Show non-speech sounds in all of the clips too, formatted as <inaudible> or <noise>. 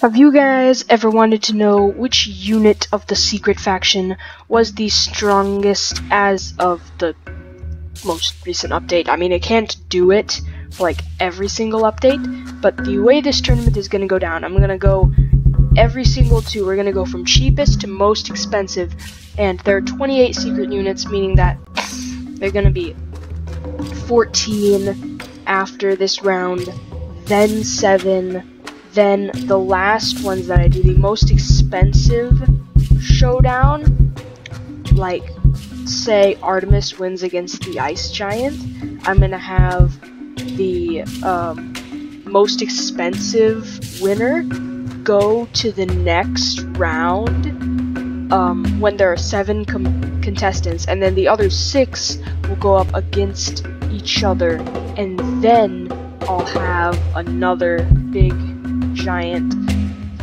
Have you guys ever wanted to know which unit of the secret faction was the strongest as of the most recent update? I mean, it can't do it for like every single update, but the way this tournament is going to go down, I'm going to go every single two. We're going to go from cheapest to most expensive, and there are 28 secret units, meaning that they're going to be 14 after this round, then 7, then the last ones that I do, the most expensive showdown, like say Artemis wins against the Ice Giant, I'm gonna have the um, most expensive winner go to the next round um, when there are seven contestants, and then the other six will go up against each other, and then I'll have another big giant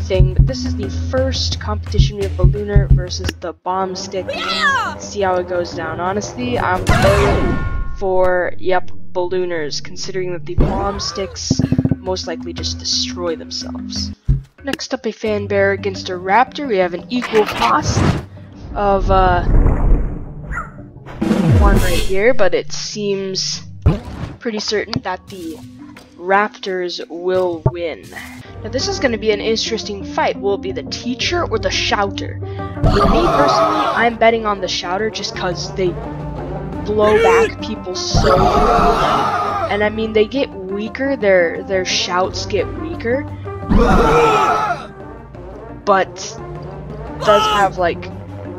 thing. But this is the first competition we have Ballooner versus the Bomb Stick. See how it goes down. Honestly, I'm voting for, yep, Ballooners, considering that the Bomb Sticks most likely just destroy themselves. Next up, a Fan Bear against a Raptor. We have an equal cost of, uh, one right here, but it seems pretty certain that the Raptors will win. Now this is going to be an interesting fight. Will it be the teacher or the shouter? For me personally, I'm betting on the shouter just because they blow back people so And I mean, they get weaker, their, their shouts get weaker. But does have like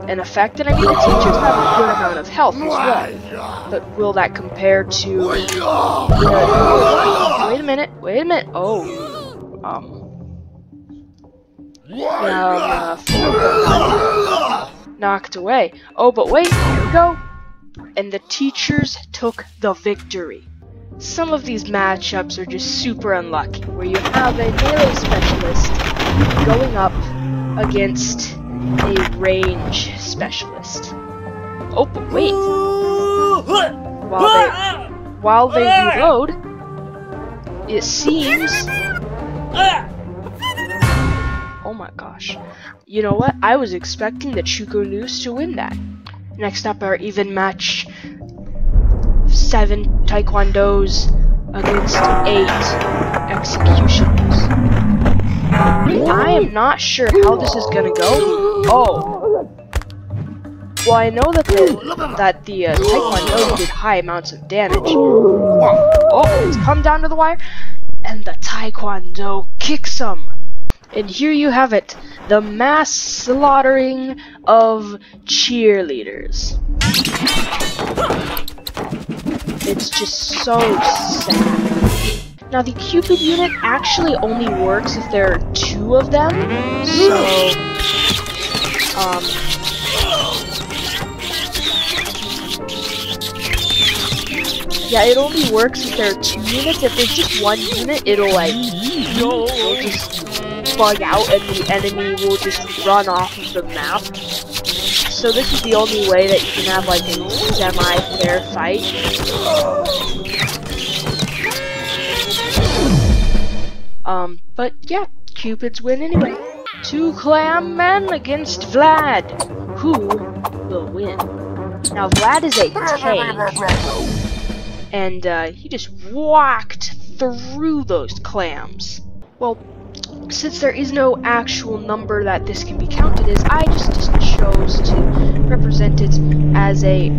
an effect, and I mean the teachers have a good amount of health as well. But will that compare to? wait a minute. Wait a minute. Oh, um. Uh, knocked away. Oh, but wait, here we go. And the teachers took the victory. Some of these matchups are just super unlucky, where you have a melee specialist going up against a range specialist. Oh, but wait. While they, while they reload, it seems... Oh my gosh. You know what? I was expecting the Chu Ko Nus to win that. Next up, our even match. Seven Taekwondos against eight Executioners. I am not sure how this is gonna go. Oh. Well, I know that the, that the uh, Taekwondo did high amounts of damage. Oh, it's come down to the wire, and the Taekwondo kicks him. And here you have it, the mass slaughtering of cheerleaders. It's just so sad. Now the Cupid unit actually only works if there are two of them, so, um, yeah, it only works if there are two units. If there's just one unit, it'll like, it'll just bug out and the enemy will just run off of the map. So this is the only way that you can have like a semi-fair fight. Um, but yeah, Cupids win anyway. Two clam men against Vlad. Who will win? Now Vlad is a tank. And uh, he just walked through those clams. Well, since there is no actual number that this can be counted as, I just, just chose to represent it as a,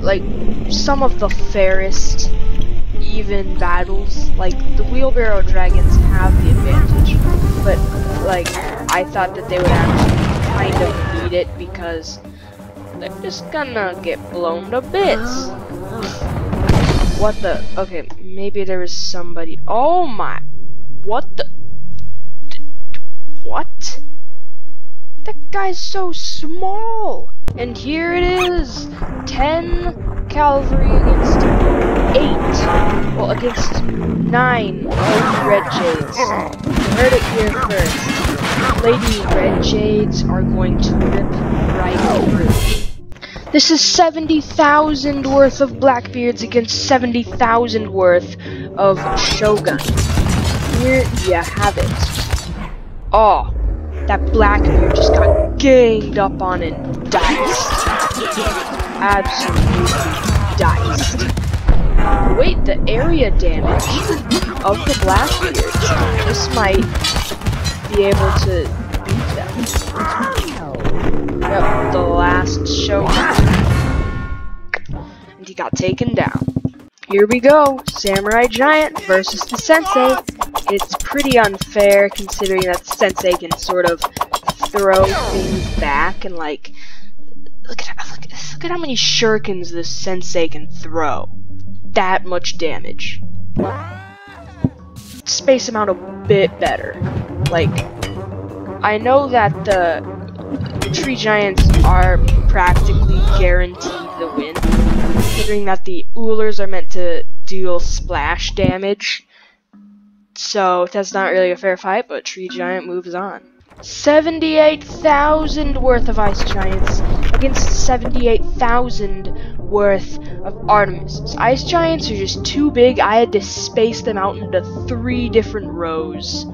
like, some of the fairest even battles. Like, the wheelbarrow dragons have the advantage, but, like, I thought that they would actually kind of beat it because they're just gonna get blown to bits. What the? Okay, maybe there is somebody. Oh my. What the? What? That guy's so small. And here it is. 10 cavalry against 8. Well, against 9 red jades. You heard it here first. Lady red jades are going to rip right through. This is 70,000 worth of Blackbeards against 70,000 worth of Shogun. Here you have it. Oh, that Blackbeard just got ganged up on and diced. Absolutely diced. Wait, the area damage of the Blackbeard. This might be able to beat them. Yep, the last show. And he got taken down. Here we go, Samurai Giant versus the Sensei. It's pretty unfair considering that Sensei can sort of throw things back and like look at look, look at how many shurikens this Sensei can throw. That much damage. Space him out a bit better. Like I know that the tree giants are practically guaranteed the win, considering that the Ullrs are meant to deal splash damage. So that's not really a fair fight, but Tree Giant moves on. 78,000 worth of Ice Giants against 78,000 worth of Artemis. Ice Giants are just too big, I had to space them out into three different rows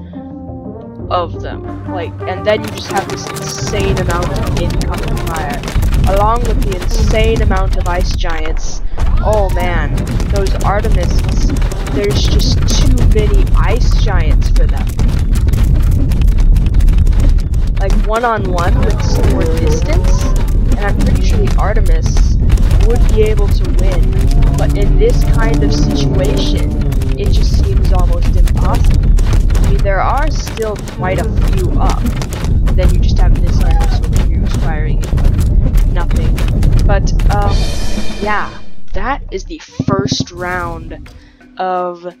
of them. Like, and then you just have this insane amount of incoming fire, along with the insane amount of ice giants. Oh man, those Artemis, there's just too many ice giants for them. Like one on one with more distance, and I'm pretty sure the Artemis would be able to win. But in this kind of situation, it just seems almost impossible. Mean, there are still quite a few up. Then you just have this here who's firing nothing. But, um, yeah, that is the first round of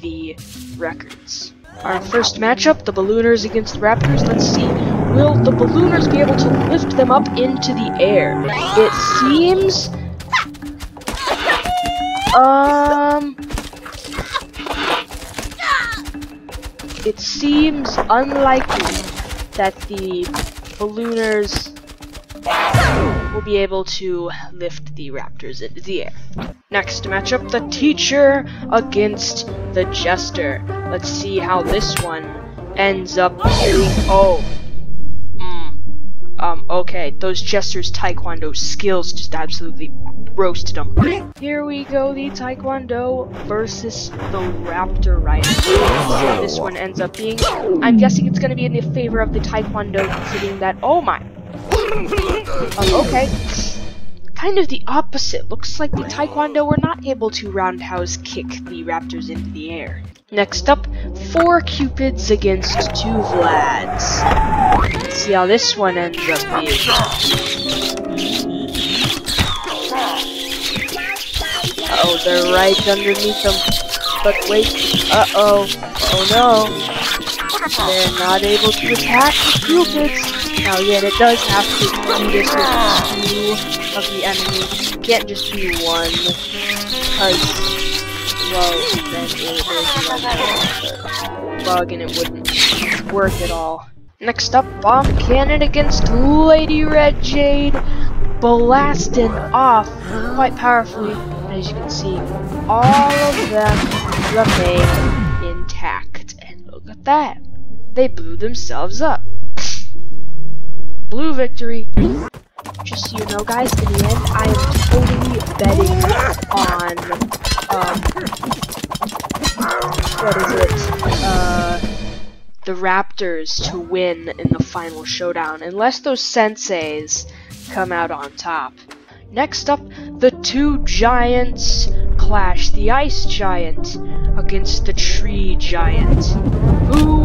the records. Our first matchup, the Ballooners against the Raptors. Let's see, will the Ballooners be able to lift them up into the air? It seems... Um... It seems unlikely that the Ballooners will be able to lift the Raptors into the air. Next matchup, the Teacher against the Jester. Let's see how this one ends up getting. Oh. Mm. Um, okay, those Jester's Taekwondo skills just absolutely roasted them. Here we go, the Taekwondo versus the Raptor Rider. This one ends up being, I'm guessing it's going to be in the favor of the Taekwondo, considering that, oh my. Um, okay. Kind of the opposite. Looks like the Taekwondo were not able to roundhouse kick the Raptors into the air. Next up, four Cupids against two Vlads. Let's see how this one ends up being. Oh, they're right underneath them. But wait, uh-oh. Oh no. They're not able to attack the Cupids. Now, yeah, it does have to do this two of the enemy. Can't just be one. Because, well, then it be bug and it wouldn't work at all. Next up, Bomb Cannon against Lady Red Jade, blasting off quite powerfully as you can see, all of them remain intact. And look at that. They blew themselves up. <sniffs> Blue victory. Just so you know, guys, in the end, I am totally betting on, um, what is it, uh, the Raptors to win in the final showdown, unless those senseis come out on top. Next up, the two giants clash. The ice giant against the tree giant. Who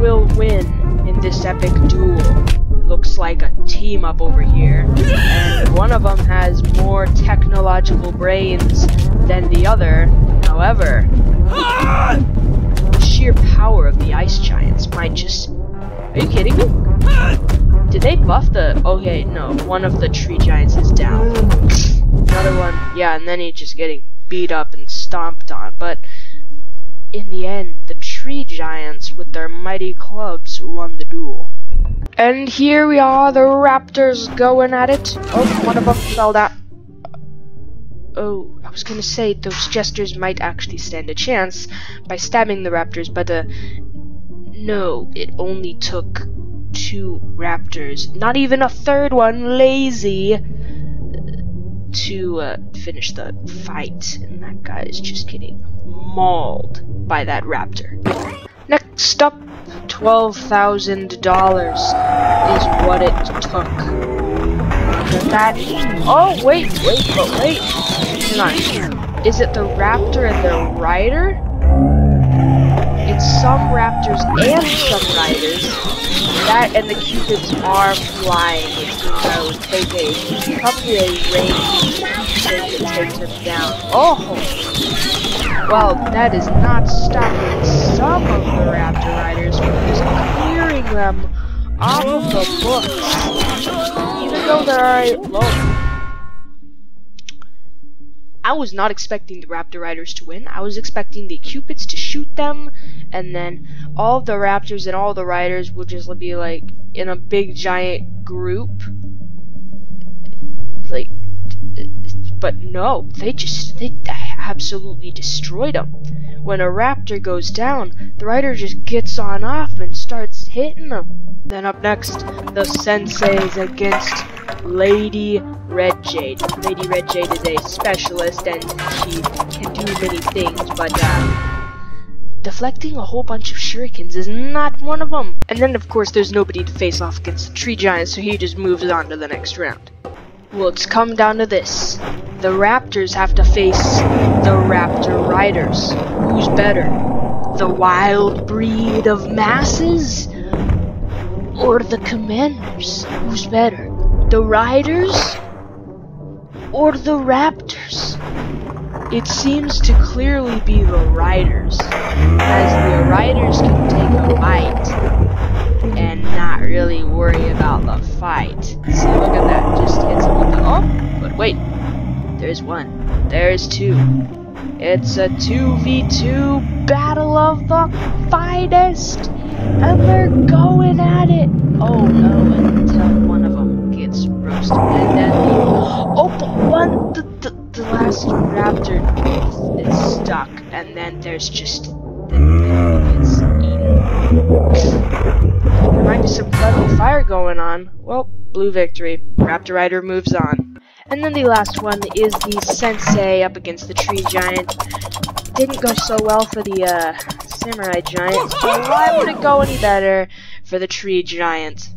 will win in this epic duel? Looks like a team up over here. And one of them has more technological brains than the other. However, sheer power of the ice giants might just... Are you kidding me? Did they buff the... Okay, no. One of the tree giants is down. Another one... Yeah, and then he's just getting beat up and stomped on. But in the end, the tree giants with their mighty clubs won the duel. And here we are, the raptors going at it. Oh, one of them fell down. Oh, I was gonna say those jesters might actually stand a chance by stabbing the raptors, but uh, no, it only took two raptors, not even a third one, lazy, to uh, finish the fight. And that guy is just getting mauled by that raptor. Next up, $12,000 is what it took. That, oh, wait, wait, but wait. On. Is it the raptor and the rider? It's some raptors and some riders. That and the cupids are flying, which means I would take a probably a range to take them down. Oh! Well, that is not stopping some of the raptor riders from just clearing them off of the books. Even though they're already low. I was not expecting the Raptor Riders to win. I was expecting the Cupids to shoot them, and then all the Raptors and all the Riders would just be like in a big giant group. Like, but no, they just they absolutely destroyed them. When a Raptor goes down, the Rider just gets on off and starts hitting them. Then up next, the Senseis against Lady Red Jade. Lady Red Jade is a specialist and she can do many things, but uh, deflecting a whole bunch of shurikens is not one of them. And then of course there's nobody to face off against the tree giant, so he just moves on to the next round. Well, it's come down to this. The Raptors have to face the Raptor Riders. Who's better? The wild breed of masses? Or the Commanders? Who's better? The Riders or the Raptors? It seems to clearly be the Riders, as the Riders can take a bite and not really worry about the fight. See, look at that, just hits him with the, oh, but wait, there's one, there's two. It's a 2v2 battle of the finest, and they're going at it. Oh no, until one of them gets roasted. And then oh, the oh, but one the, the, the last raptor is, stuck, and then there's just the. There might be some friendly fire going on. Well, blue victory. Raptor Rider moves on. And then the last one is the Sensei up against the Tree Giant. Didn't go so well for the uh, Samurai Giant, why would it go any better for the Tree Giant?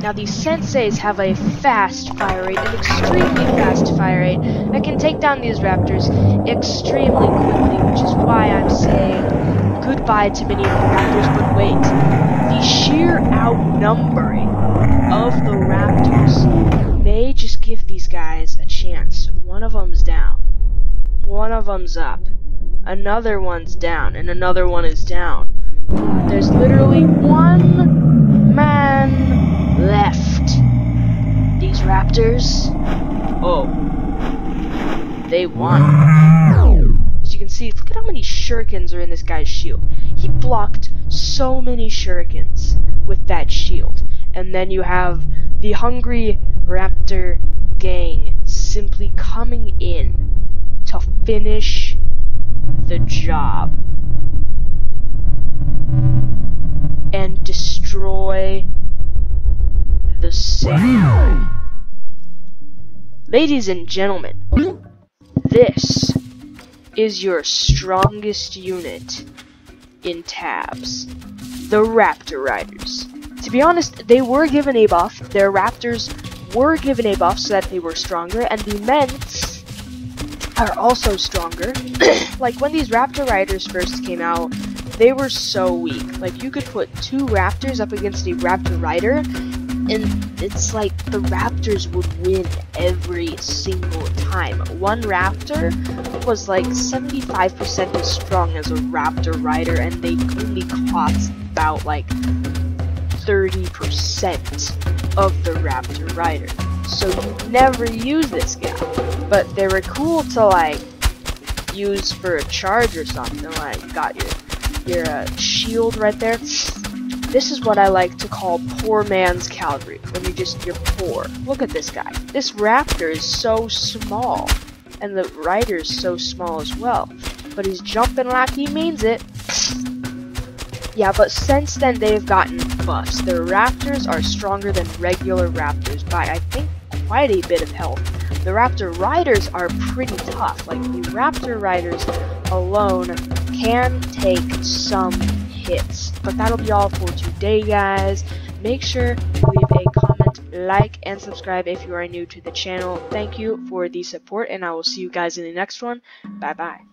Now these senseis have a fast fire rate, an extremely fast fire rate, that can take down these raptors extremely quickly, which is why I'm saying goodbye to many of the raptors, but wait. The sheer outnumbering of the raptors may just give these guys a chance. One of them's down. One of them's up. Another one's down, and another one is down. There's literally one man left. These raptors, oh, they won. As you can see, look at how many shurikens are in this guy's shield. He blocked so many shurikens with that shield. And then you have the hungry raptor gang simply coming in to finish the job and destroy the same. Ladies and gentlemen, this is your strongest unit in TABS. The Raptor Riders. To be honest, they were given a buff. Their Raptors were given a buff so that they were stronger, and the Ments are also stronger. <clears throat> like, when these Raptor Riders first came out, they were so weak. Like, you could put two Raptors up against a Raptor Rider, and it's like the Raptors would win every single time. One Raptor was like 75% as strong as a Raptor rider, and they only caught about like 30% of the Raptor rider. So you never use this guy. But they were cool to like use for a charge or something. Like got your your uh, shield right there. This is what I like to call poor man's cavalry, when you just, you're poor. Look at this guy. This raptor is so small, and the rider is so small as well. But he's jumping like he means it. Yeah, but since then they've gotten buffs. The raptors are stronger than regular raptors by, I think, quite a bit of health. The raptor riders are pretty tough. Like, the raptor riders alone can take some hits. But that'll be all for today, guys. Make sure to leave a comment, like, and subscribe if you are new to the channel. Thank you for the support, and I will see you guys in the next one. Bye-bye.